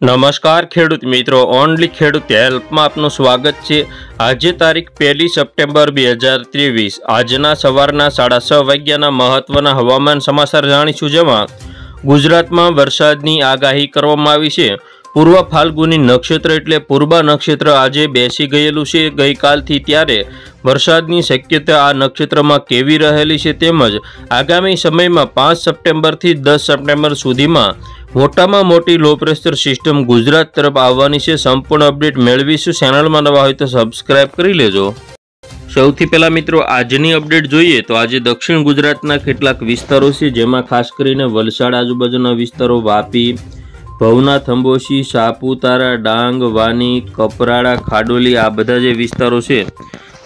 નમસ્કાર ખેડૂત મિત્રો. ઓનલી ખેડૂત હેલ્પમાં આપનું સ્વાગત છે. આજે તારીખ પહેલી સપ્ટેમ્બર બે હજાર ત્રેવીસ. આજના સવારના સાડા છ વાગ્યાના મહત્વના હવામાન સમાચાર જાણીશું જેમાં ગુજરાતમાં વરસાદની આગાહી કરવામાં આવી છે. પૂર્વ ફાલ્ગુની નક્ષત્ર એટલે પૂર્વા નક્ષત્ર આજે બેસી ગયેલું છે. ગઈકાલથી ત્યારે વરસાદની શક્યતા આ નક્ષત્રમાં કેવી રહેલી છે તેમજ આગામી સમયમાં પાંચ સપ્ટેમ્બરથી દસ સપ્ટેમ્બર સુધીમાં મોટામાં મોટી લો પ્રેશર સિસ્ટમ ગુજરાત તરફ આવવાની છે. સંપૂર્ણ અપડેટ મેળવીશું. ચેનલમાં નવા હોય તો સબસ્ક્રાઇબ કરી લેજો. સૌથી પહેલાં મિત્રો, આજની અપડેટ જોઈએ તો આજે દક્ષિણ ગુજરાતના કેટલાક વિસ્તારો છે, જેમાં ખાસ કરીને વલસાડ આજુબાજુના વિસ્તારો, વાપી ભવનાથ અંબોશી સાપુતારા, ડાંગ, વાની, કપરાડા, ખાડોલી આ બધા જે વિસ્તારો છે,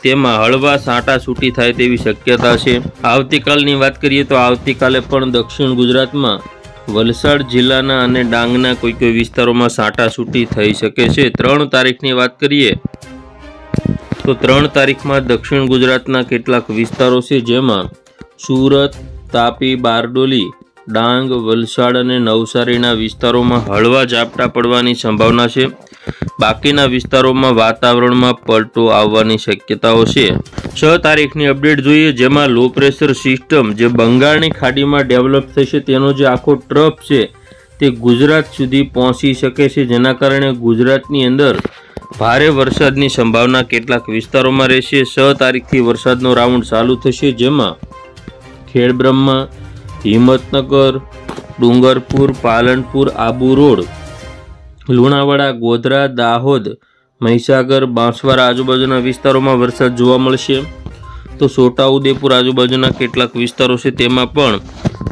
તેમાં હળવા સાંટા છૂટી થાય તેવી શક્યતા છે. આવતીકાલની વાત કરીએ તો આવતીકાલે પણ દક્ષિણ ગુજરાતમાં વલસાડ જિલ્લાના અને ડાંગના કોઈ કોઈ વિસ્તારોમાં સાંટા છૂટી થઈ શકે છે. ત્રણ તારીખની વાત કરીએ તો ત્રણ તારીખમાં દક્ષિણ ગુજરાતના કેટલાક વિસ્તારો છે, જેમાં સુરત, તાપી, બારડોલી ડાંગ, વલસાડ અને નવસારીના વિસ્તારોમાં હળવા ઝાપટા પડવાની સંભાવના છે. બાકીના વિસ્તારોમાં વાતાવરણમાં પલટો આવવાની શક્યતાઓ છે. છ તારીખની અપડેટ જોઈએ, જેમાં લો પ્રેશર સિસ્ટમ જે બંગાળની ખાડીમાં ડેવલપ થશે તેનો જે આખો ટ્રફ છે, તે ગુજરાત સુધી પહોંચી શકે છે. જેના કારણે ગુજરાતની અંદર ભારે વરસાદની સંભાવના કેટલાક વિસ્તારોમાં રહેશે. છ તારીખથી વરસાદનો રાઉન્ડ ચાલુ થશે, જેમાં ખેડબ્રહ્મા હિંમતનગર, ડુંગરપુર, પાલનપુર, આબુ રોડ, લુણાવાડા, ગોધરા, દાહોદ, મહીસાગર, બાંસવાડા આજુબાજુના વિસ્તારોમાં વરસાદ જોવા મળશે. તો છોટાઉદેપુર આજુબાજુના કેટલાક વિસ્તારો છે તેમાં પણ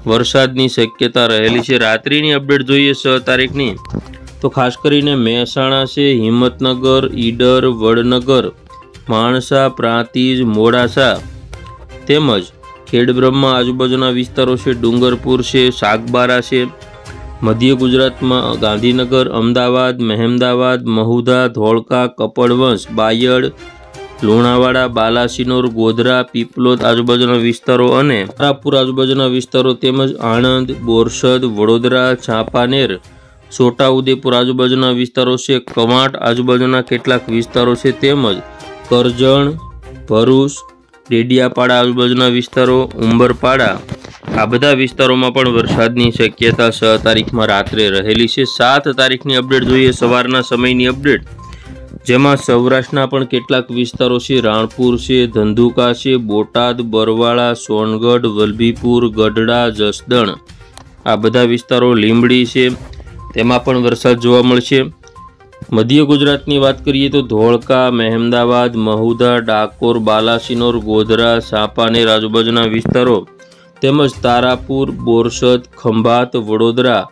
વરસાદની શક્યતા રહેલી છે. રાત્રિની અપડેટ જોઈએ છ તારીખની. તો ખાસ કરીને મહેસાણા છે, હિંમતનગર, ઈડર, વડનગર, માણસા, પ્રાંતિજ, મોડાસા તેમજ ખેડબ્રહ્મા આજુબાજુના વિસ્તારો છે, ડુંગરપુર છે શાકબારા છે, મધ્ય ગુજરાતમાં ગાંધીનગર, અમદાવાદ, મહેમદાવાદ, મહુધા, ધોળકા, કપડવંશ, બાયડ, લુણાવાડા, બાલાસિનોર, ગોધરા, પીપલોદ આજુબાજુના વિસ્તારો અને તારાપુર આજુબાજુના વિસ્તારો તેમજ આણંદ, બોરસદ, વડોદરા ચાંપાનેર છોટાઉદેપુર આજુબાજુના વિસ્તારો છે, કવાંટ આજુબાજુના કેટલાક વિસ્તારો છે તેમજ કરજણ, ભરૂચ ડેડિયાપાડા આજુબાજુના વિસ્તારો, ઉંબરપાડા, આ બધા વિસ્તારોમાં પણ વરસાદની શક્યતા છ તારીખમાં રાત્રે રહેલી છે. સાત તારીખની અપડેટ જોઈએ, સવારના સમયની અપડેટ. જેમાં સૌરાષ્ટ્રના પણ કેટલાક વિસ્તારો છે, રાણપુર છે, ધંધુકા છે, બોટાદ, બરવાળા, સોનગઢ, વલભીપુર, ગઢડા, જસદણ. આ બધા વિસ્તારો લીંબડી છે. તેમાં પણ વરસાદ જોવા મળશે. મધ્ય ગુજરાતની વાત કરીએ તો ધોળકા, મહેમદાવાદ, મહુધા, ડાકોર, બાલાસિનોર, ગોધરા સાપાનેર આજુબાજુના વિસ્તારો તેમજ તારાપુર, બોરસદ, ખંભાત, વડોદરા,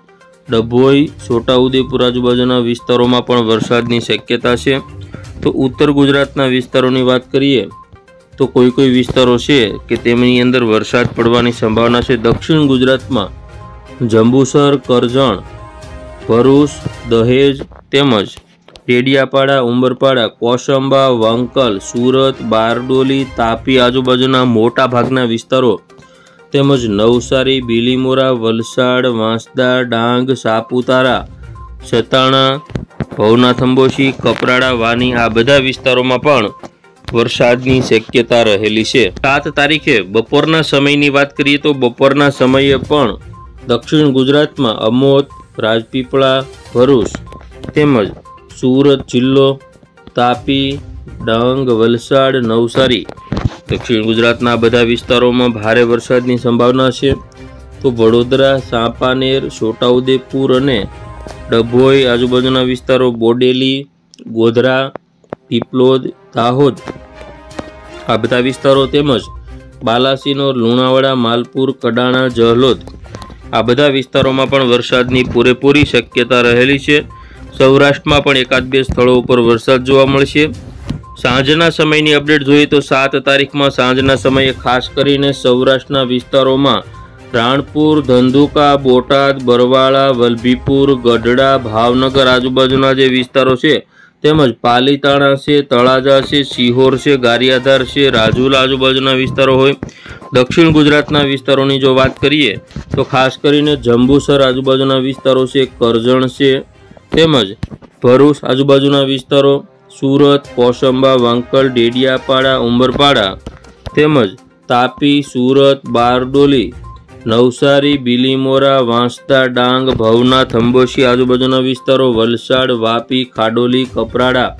ડભોઈ, છોટાઉદેપુર આજુબાજુના વિસ્તારોમાં પણ વરસાદની શક્યતા છે. તો ઉત્તર ગુજરાતના વિસ્તારોની વાત કરીએ તો કોઈ કોઈ વિસ્તારો છે કે તેમની અંદર વરસાદ પડવાની સંભાવના છે? દક્ષિણ ગુજરાતમાં જંબુસર, કરજણ, ભરૂચ, દહેજ તેમજ ટેડિયાપાડા, ઉંબરપાડા, કોસંબા, વંકલ, સુરત, બારડોલી, તાપી આજુબાજુના મોટા ભાગના વિસ્તારો તેમજ નવસારી, બીલીમોરા, વલસાડ, વાંસદા, ડાંગ, સાપુતારા, સતાણા, ભવનાથ અંબોશી, કપરાડા, વાની આ બધા વિસ્તારોમાં પણ વરસાદની શક્યતા રહેલી છે. સાત તારીખે બપોરના સમયની વાત કરીએ તો બપોરના સમયે પણ દક્ષિણ ગુજરાતમાં અમોદ, રાજપીપળા, ભરૂચ તેમજ સુરત જિલ્લો, તાપી, ડાંગ, વલસાડ, નવસારી. દક્ષિણ ગુજરાતના બધા વિસ્તારોમાં ભારે વરસાદની સંભાવના છે. તો વડોદરા, સાંપાનેર, છોટાઉદેપુર અને ડભોઈ આજુબાજુના વિસ્તારો બોડેલી, ગોધરા, પીપલોદ, દાહોદ. આ બધા વિસ્તારો તેમજ બાલાસિનોર લુણાવાડા, માલપુર, કડાણા, જહલોદ. આ બધા વિસ્તારોમાં પણ વરસાદની પૂરેપૂરી શક્યતા રહેલી છે. સૌરાષ્ટ્રમાં પણ એકાદ બે સ્થળો ઉપર વરસાદ જોવા મળશે. સાંજના સમયની અપડેટ જોઈએ તો સાત તારીખમાં સાંજના સમયે ખાસ કરીને સૌરાષ્ટ્રના વિસ્તારોમાં રાણપુર, ધંધુકા, બોટાદ, બરવાળા, વલભીપુર, ગઢડા, ભાવનગર આજુબાજુના જે વિસ્તારો છે તેમજ પાલીતાણા છે, તળાજા છે સિહોર છે, ગારિયાધાર છે, રાજુલા આજુબાજુના વિસ્તારો હોય. દક્ષિણ ગુજરાતના વિસ્તારોની જો વાત કરીએ તો ખાસ કરીને જંબુસર આજુબાજુના વિસ્તારો છે, કરજણ છે તેમજ ભરૂચ આજુબાજુના વિસ્તારો સુરત કોસંબા વાંકલ, ડેડિયાપાડા, ઉંબરપાડા તેમજ તાપી, સુરત, બારડોલી, નવસારી, બિલીમોરા, વાંસદા, ડાંગ ભવનાથ અંબોશી આજુબાજુના વિસ્તારો, વલસાડ, વાપી, ખાડોલી, કપરાડા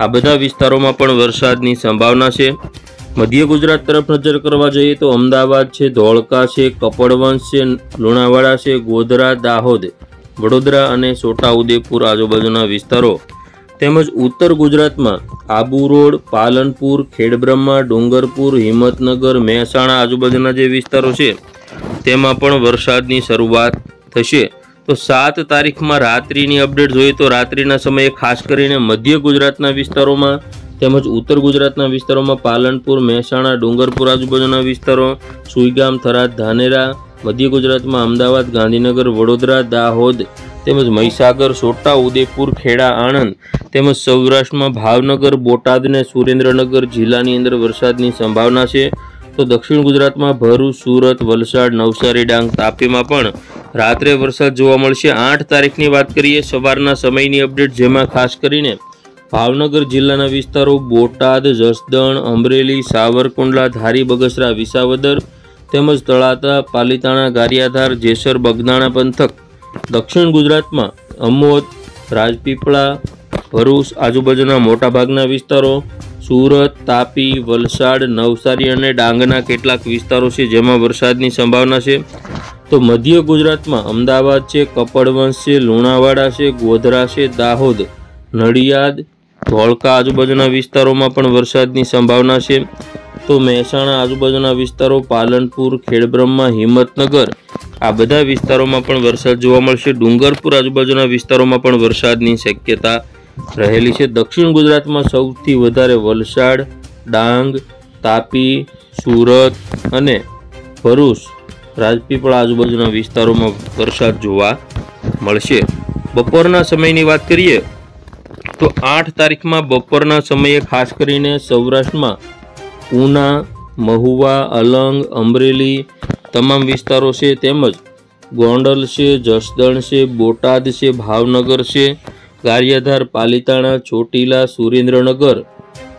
આ બધા વિસ્તારોમાં પણ વરસાદની સંભાવના છે. મધ્ય ગુજરાત તરફ નજર કરવા જઈએ તો અમદાવાદ છે, ધોળકા છે, કપડવંશ છે, લુણાવાડા છે, ગોધરા, દાહોદ વડોદરા અને છોટાઉદેપુર આજુબાજુના વિસ્તારો તેમજ ઉત્તર ગુજરાતમાં આબુ રોડ, પાલનપુર, ખેડબ્રહ્મા, ડુંગરપુર, હિંમતનગર, મહેસાણા આજુબાજુના જે વિસ્તારો છે, તેમાં પણ વરસાદની શરૂઆત થશે. તો સાત તારીખમાં રાત્રિની અપડેટ જોઈએ તો રાત્રિના સમયે ખાસ કરીને મધ્ય ગુજરાતના વિસ્તારોમાં તેમજ ઉત્તર ગુજરાતના વિસ્તારોમાં પાલનપુર, મહેસાણા, ડુંગરપુર આજુબાજુના વિસ્તારો, સુઈગામ, થરાદ, ધાનેરા મધ્ય ગુજરાતમાં અમદાવાદ, ગાંધીનગર, વડોદરા, દાહોદ તેમજ મહીસાગર, છોટા ઉદેપુર, ખેડા, આણંદ તેમજ સૌરાષ્ટ્રમાં ભાવનગર, બોટાદ અને સુરેન્દ્રનગર જિલ્લાની અંદર વરસાદની સંભાવના છે. તો દક્ષિણ ગુજરાતમાં ભરૂચ, સુરત, વલસાડ, નવસારી, ડાંગ, તાપીમાં પણ રાત્રે વરસાદ જોવા મળશે. આઠ તારીખની વાત કરીએ, સવારના સમયની અપડેટ જેમાં ખાસ કરીને ભાવનગર જિલ્લાના વિસ્તારો બોટાદ, જસદણ, અમરેલી, સાવરકુંડલા, ધારી, બગસરા, વિસાવદર તેમજ તળાતા પાલીતાણા ગારિયાધાર જેસર બગદાણા પંથક, દક્ષિણ ગુજરાતમાં અમોદ, રાજપીપળા, ભરૂચ, આજુબાજુના મોટાભાગના વિસ્તારો, સુરત, તાપી, વલસાડ, નવસારી અને ડાંગના કેટલાક વિસ્તારો છે જેમાં વરસાદની સંભાવના છે. તો મધ્ય ગુજરાતમાં અમદાવાદ છે, કપડવંશ છે, લુણાવાડા છે, ગોધરા છે, દાહોદ, નડિયાદ, ધોળકા આજુબાજુના વિસ્તારોમાં પણ વરસાદની સંભાવના છે. તો મહેસાણા આજુબાજુના વિસ્તારો પાલનપુર, ખેડબ્રહ્મા, હિંમતનગર, આ બધા વિસ્તારોમાં પણ વરસાદ જોવા મળશે. ડુંગરપુર આજુબાજુના વિસ્તારોમાં પણ વરસાદની શક્યતા રહેલી છે. દક્ષિણ ગુજરાતમાં સૌથી વધારે વલસાડ, ડાંગ, તાપી, સુરત અને ભરૂચ રાજપીપળા આજુબાજુના વિસ્તારોમાં વરસાદ જોવા મળશે. બપોરના સમયની વાત કરીએ તો આઠ તારીખમાં બપોરના સમયે ખાસ કરીને સૌરાષ્ટ્રમાં ઉના, મહુવા, અલંગ, અમરેલી તમામ વિસ્તારો છે તેમજ ગોંડલ છે, જસદણ છે, બોટાદ છે, ભાવનગર છે, ગારિયાધાર, પાલીતાણા, ચોટીલા, સુરેન્દ્રનગર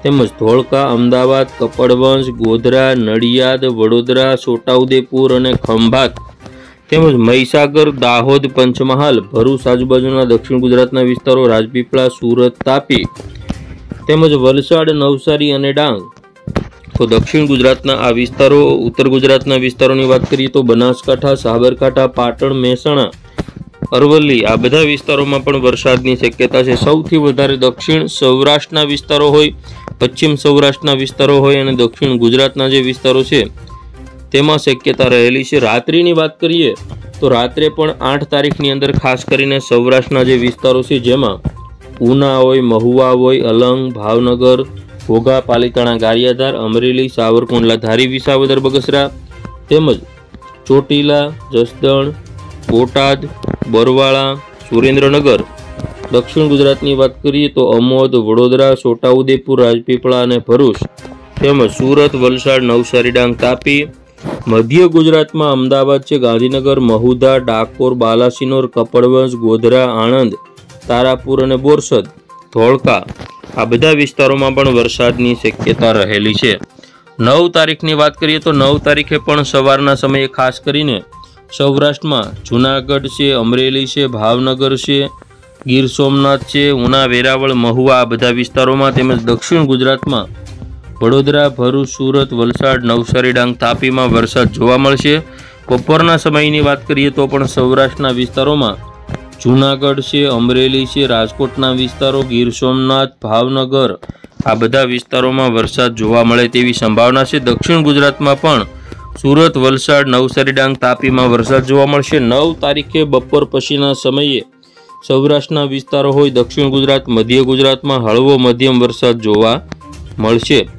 તેમજ ધોળકા, અમદાવાદ, કપડવંશ, ગોધરા, નડિયાદ, વડોદરા, છોટાઉદેપુર અને ખંભાત તેમજ મહીસાગર, દાહોદ, પંચમહાલ, ભરૂચ, આજુબાજુના દક્ષિણ ગુજરાતના વિસ્તારો રાજપીપળા, સુરત, તાપી તેમજ વલસાડ, નવસારી અને ડાંગ તો દક્ષિણ ગુજરાતના આ વિસ્તારો, ઉત્તર ગુજરાતના વિસ્તારોની વાત કરીએ તો બનાસકાંઠા, સાબરકાંઠા, પાટણ, મહેસાણા, અરવલ્લી આ બધા વિસ્તારોમાં પણ વરસાદની શક્યતા છે. સૌથી વધારે દક્ષિણ સૌરાષ્ટ્રના વિસ્તારો હોય, પશ્ચિમ સૌરાષ્ટ્રના વિસ્તારો હોય અને દક્ષિણ ગુજરાતના જે વિસ્તારો છે, તેમાં શક્યતા રહેલી છે. રાત્રિની વાત કરીએ તો રાત્રે પણ આઠ તારીખની અંદર ખાસ કરીને સૌરાષ્ટ્રના જે વિસ્તારો છે, જેમાં ઉના હોય, મહુવા હોય, અલંગ, ભાવનગર ઘોઘા પાલીતાણા ગારિયાધાર અમરેલી, સાવરકુંડલા, ધારી વિસાવદર બગસરા તેમજ ચોટીલા, જસદણ, બોટાદ, બરવાળા, સુરેન્દ્રનગર. દક્ષિણ ગુજરાતની વાત કરીએ તો અમોદ, વડોદરા, છોટાઉદેપુર, રાજપીપળા અને ભરૂચ તેમજ સુરત, વલસાડ, નવસારી, ડાંગ, તાપી. મધ્ય ગુજરાતમાં અમદાવાદ છે ગાંધીનગર, મહુધા, ડાકોર, બાલાસિનોર કપડવંશ ગોધરા, આણંદ, તારાપુર અને બોરસદ, ધોળકા. આ બધા વિસ્તારોમાં પણ વરસાદની શક્યતા રહેલી છે. નવ તારીખની વાત કરીએ તો નવ તારીખે પણ સવારના સમયે ખાસ કરીને સૌરાષ્ટ્રમાં જુનાગઢ છે, અમરેલી છે, ભાવનગર છે, ગીર સોમનાથ છે, ઉના, વેરાવળ, મહુવા આ બધા વિસ્તારોમાં તેમજ દક્ષિણ ગુજરાતમાં વડોદરા, ભરૂચ, સુરત, વલસાડ, નવસારી, ડાંગ, તાપીમાં વરસાદ જોવા મળશે. બપોરના સમયની વાત કરીએ તો પણ સૌરાષ્ટ્રના વિસ્તારોમાં જૂનાગઢ છે, અમરેલી છે, રાજકોટના વિસ્તારો, ગીર સોમનાથ, ભાવનગર. આ બધા વિસ્તારોમાં વરસાદ જોવા મળે તેવી સંભાવના છે. દક્ષિણ ગુજરાતમાં પણ સુરત, વલસાડ, નવસારી, ડાંગ તાપીમાં વરસાદ જોવા મળશે. નવ તારીખે બપોર પછીના સમયે સૌરાષ્ટ્રના વિસ્તારો હોય, દક્ષિણ ગુજરાત, મધ્ય ગુજરાતમાં હળવો મધ્યમ વરસાદ જોવા મળશે.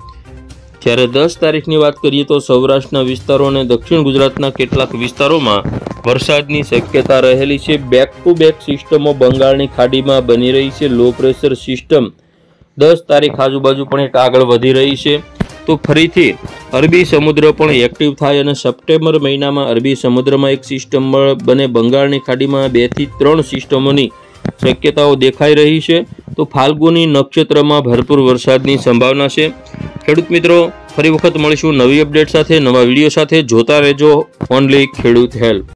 જ્યારે દસ તારીખની વાત કરીએ તો સૌરાષ્ટ્રના વિસ્તારો અને દક્ષિણ ગુજરાતના કેટલાક વિસ્તારોમાં વરસાદની શક્યતા રહેલી છે. બેક ટુ બેક સિસ્ટમો બંગાળની ખાડીમાં બની રહી છે. લો પ્રેશર સિસ્ટમ દસ તારીખ આજુબાજુ પણ એક આગળ વધી રહી છે. તો ફરીથી અરબી સમુદ્ર પણ એક્ટિવ થાય અને સપ્ટેમ્બર મહિનામાં અરબી સમુદ્રમાં એક સિસ્ટમ બને. બંગાળની ખાડીમાં બેથી ત્રણ સિસ્ટમોની શક્યતાઓ દેખાઈ રહી છે, તો ફાલ્ગુની નક્ષત્રમાં ભરપૂર વરસાદની સંભાવના છે. ખેડૂત મિત્રો, ફરી વખત મળીશું નવી અપડેટ સાથે, નવા વીડિયો સાથે. જોતા રહેજો ઓનલી ખેડૂત હેલ્પ.